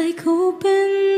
like open